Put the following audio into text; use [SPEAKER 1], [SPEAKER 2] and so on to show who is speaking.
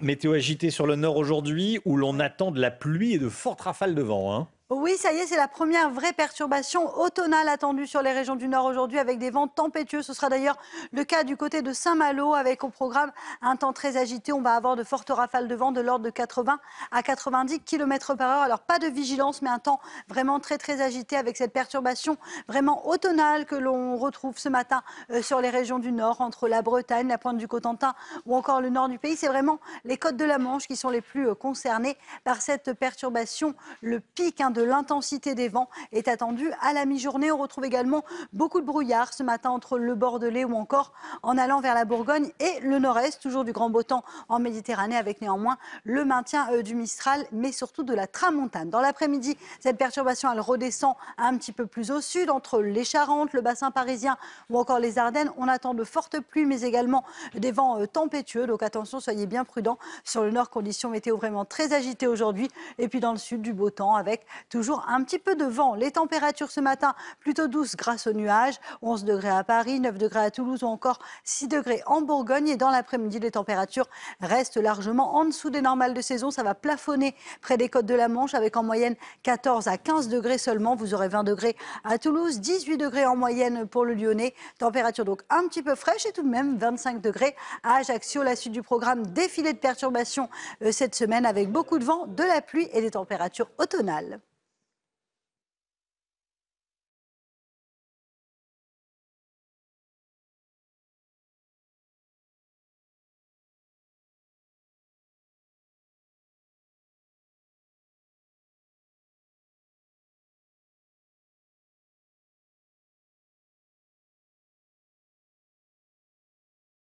[SPEAKER 1] Météo agité sur le nord aujourd'hui où l'on attend de la pluie et de fortes rafales de vent. Hein.
[SPEAKER 2] Oui, ça y est, c'est la première vraie perturbation automnale attendue sur les régions du Nord aujourd'hui avec des vents tempétueux. Ce sera d'ailleurs le cas du côté de Saint-Malo avec au programme un temps très agité. On va avoir de fortes rafales de vent de l'ordre de 80 à 90 km par heure. Alors pas de vigilance, mais un temps vraiment très très agité avec cette perturbation vraiment automnale que l'on retrouve ce matin euh, sur les régions du Nord, entre la Bretagne, la pointe du Cotentin ou encore le nord du pays. C'est vraiment les côtes de la Manche qui sont les plus euh, concernées par cette perturbation. Le pic hein, de l'intensité des vents est attendue à la mi-journée. On retrouve également beaucoup de brouillard ce matin entre le Bordelais ou encore en allant vers la Bourgogne et le nord-est. Toujours du grand beau temps en Méditerranée avec néanmoins le maintien euh, du Mistral, mais surtout de la tramontane. Dans l'après-midi, cette perturbation, elle redescend un petit peu plus au sud, entre les Charentes, le bassin parisien ou encore les Ardennes. On attend de fortes pluies, mais également des vents euh, tempétueux. Donc attention, soyez bien prudents. Sur le nord, conditions météo vraiment très agitées aujourd'hui. Et puis dans le sud, du beau temps avec toujours un petit peu de vent. Les températures ce matin plutôt douces grâce aux nuages. 11 degrés à Paris, 9 degrés à Toulouse ou encore 6 degrés en Bourgogne. Et dans l'après-midi, les températures restent largement en dessous des normales de saison. Ça va plafonner près des côtes de la Manche avec en moyenne 14 à 15 degrés seulement. Vous aurez 20 degrés à Toulouse, 18 degrés en moyenne pour le Lyonnais. Température donc un petit peu fraîche et tout de même 25 degrés à Ajaccio. La suite du programme défilé de perturbations euh, cette semaine avec beaucoup de vent, de la pluie et des températures automnales.